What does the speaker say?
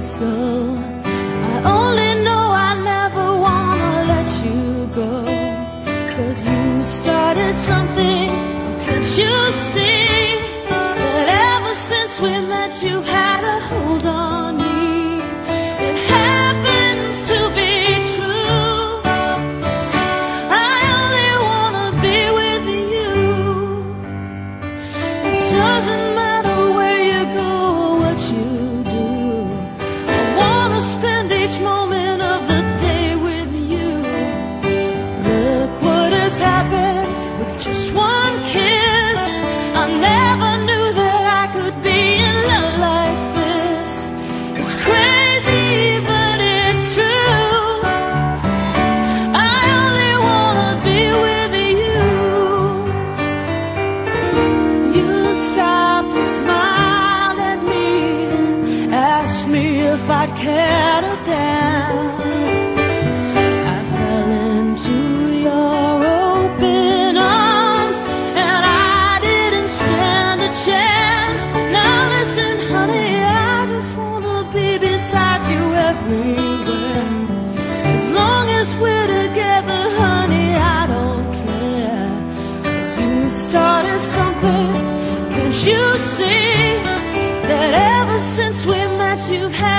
so. I only know I never wanna let you go. Cause you started something, can't you see? That ever since we met you've had a hold each moment of the day with you. Look what has happened with just one kiss. I never if I'd care to dance. I fell into your open arms And I didn't stand a chance. Now listen honey, I just wanna be beside you everywhere. As long as we're together honey, I don't care. Cause you started something, can't you see That ever since we met you've had